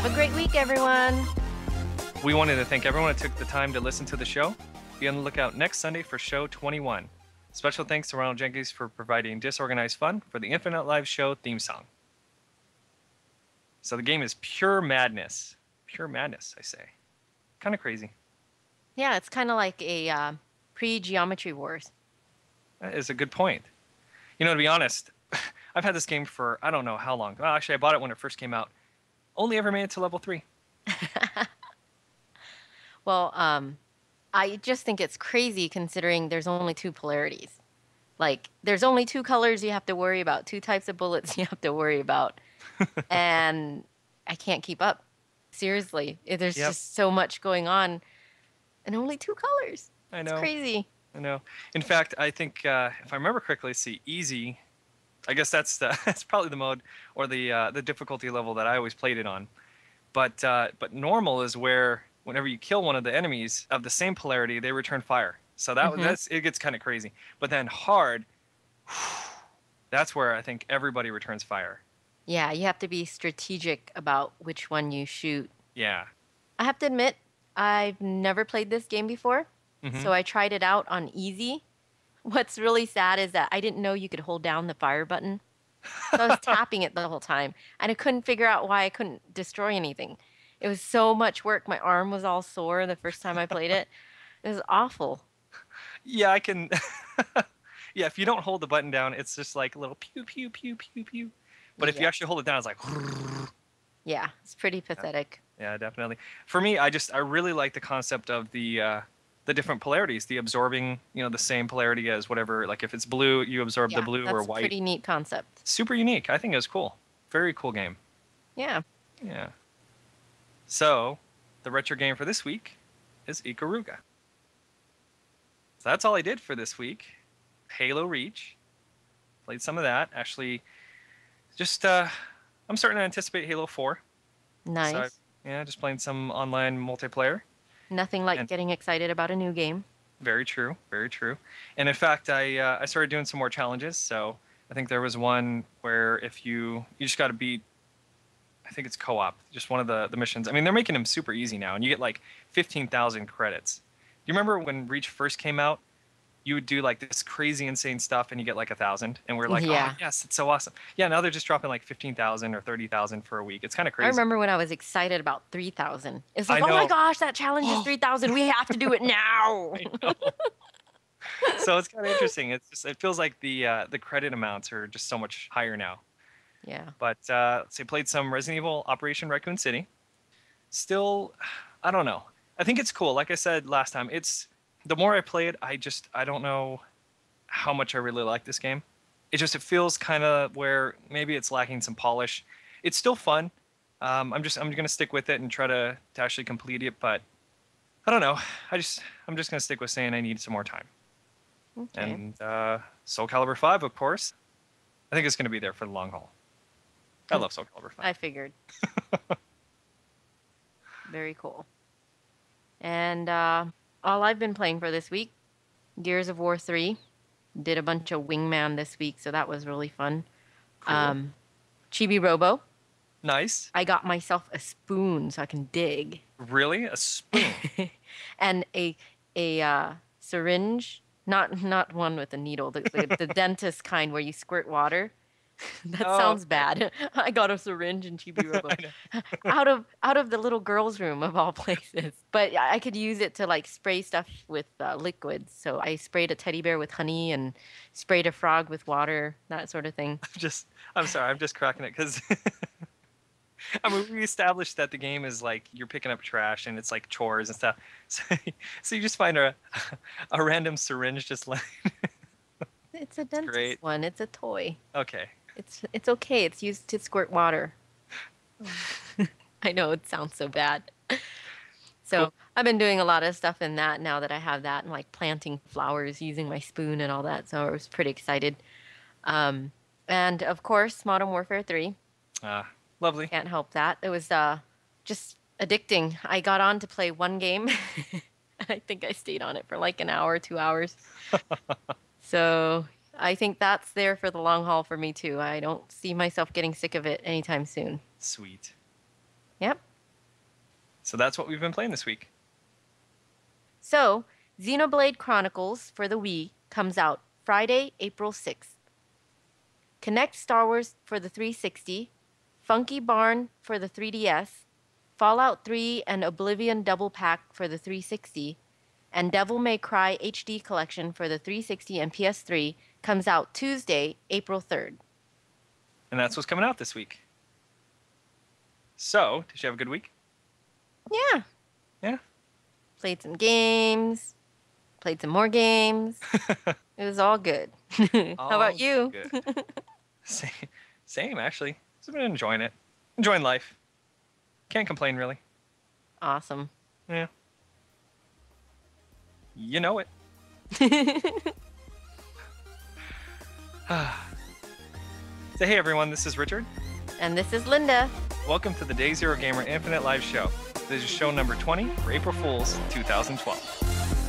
Have a great week, everyone. We wanted to thank everyone who took the time to listen to the show. Be on the lookout next Sunday for show 21. Special thanks to Ronald Jenkees for providing disorganized fun for the Infinite Live show theme song. So the game is pure madness. Pure madness, I say. Kind of crazy. Yeah, it's kind of like a uh, pre Geometry Wars. That is a good point. You know, to be honest, I've had this game for I don't know how long. Well, actually, I bought it when it first came out. Only ever made it to level three. well, um, I just think it's crazy considering there's only two polarities. Like, there's only two colors you have to worry about, two types of bullets you have to worry about. and I can't keep up. Seriously, there's yep. just so much going on, and only two colors. I know. It's crazy. I know. In fact, I think uh, if I remember correctly, see easy. I guess that's the, that's probably the mode or the uh, the difficulty level that I always played it on. But uh, but normal is where whenever you kill one of the enemies of the same polarity, they return fire. So that mm-hmm. that's it gets kind of crazy. But then hard, that's where I think everybody returns fire. Yeah, you have to be strategic about which one you shoot. Yeah. I have to admit, I've never played this game before. Mm-hmm. So I tried it out on easy. What's really sad is that I didn't know you could hold down the fire button. So I was tapping it the whole time and I couldn't figure out why I couldn't destroy anything. It was so much work. My arm was all sore the first time I played it. It was awful. Yeah, I can. yeah, if you don't hold the button down, it's just like a little pew pew pew pew pew. But if yeah. you actually hold it down, it's like. Yeah, it's pretty pathetic. Yeah, definitely. For me, I just I really like the concept of the uh, the different polarities, the absorbing, you know, the same polarity as whatever. Like if it's blue, you absorb yeah, the blue or white. Pretty neat concept. Super unique. I think it was cool. Very cool game. Yeah. Yeah. So, the retro game for this week is Ikaruga. So that's all I did for this week. Halo Reach. Played some of that. Actually, just uh, I'm starting to anticipate Halo 4. Nice. So, yeah, just playing some online multiplayer. Nothing like and getting excited about a new game. Very true. Very true. And in fact, I uh, I started doing some more challenges. So I think there was one where if you you just got to beat I think it's co-op, just one of the, the missions. I mean, they're making them super easy now, and you get like 15,000 credits. Do you remember when Reach first came out? You would do like this crazy, insane stuff, and you get like a thousand, and we're like, yeah. oh yes, it's so awesome. Yeah, now they're just dropping like 15,000 or 30,000 for a week. It's kind of crazy. I remember when I was excited about 3,000. It's like, oh my gosh, that challenge is 3,000. We have to do it now. so it's kind of interesting. It's just it feels like the uh, the credit amounts are just so much higher now. Yeah. But uh, say played some Resident Evil Operation Raccoon City. Still, I don't know. I think it's cool. Like I said last time, it's the more I play it, I just I don't know how much I really like this game. It just it feels kind of where maybe it's lacking some polish. It's still fun. Um, I'm just I'm gonna stick with it and try to to actually complete it, but I don't know. I just I'm just gonna stick with saying I need some more time. Okay. And uh, Soul Calibur Five, of course. I think it's gonna be there for the long haul. I love Soul Calibur 5. I figured. Very cool. And uh, all I've been playing for this week, Gears of War 3. Did a bunch of Wingman this week, so that was really fun. Cool. Um, Chibi Robo. Nice. I got myself a spoon so I can dig. Really, a spoon? and a a uh, syringe, not not one with a needle, the, the, the dentist kind where you squirt water. that oh. sounds bad. I got a syringe and Chibi Robo out of out of the little girl's room of all places. But I could use it to like spray stuff with uh, liquids. So I sprayed a teddy bear with honey and sprayed a frog with water, that sort of thing. I'm just, I'm sorry, I'm just cracking it because. I mean, we established that the game is like you're picking up trash and it's like chores and stuff. So, so you just find a a random syringe just laying. it's a dentist Great. one. It's a toy. Okay, it's it's okay. It's used to squirt water. I know it sounds so bad. So cool. I've been doing a lot of stuff in that now that I have that and like planting flowers using my spoon and all that. So I was pretty excited. Um, and of course, Modern Warfare 3. Ah, uh, lovely. Can't help that. It was uh, just addicting. I got on to play one game. I think I stayed on it for like an hour, two hours. so I think that's there for the long haul for me too. I don't see myself getting sick of it anytime soon. Sweet. Yep. So that's what we've been playing this week. So, Xenoblade Chronicles for the Wii comes out Friday, April 6th. Kinect Star Wars for the 360, Funky Barn for the 3DS, Fallout 3 and Oblivion Double Pack for the 360, and Devil May Cry HD Collection for the 360 and PS3 comes out Tuesday, April 3rd. And that's what's coming out this week. So, did you have a good week? Yeah. Yeah. Played some games, played some more games. it was all good. How All about you? good. same, same, actually. Just been enjoying it. Enjoying life. Can't complain, really. Awesome. Yeah. You know it. so, hey everyone, this is Richard. and this is Linda. Welcome to the Day Zero Gamer Infinite Live Show. This is show number 20 for April Fools 2012.